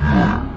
啊。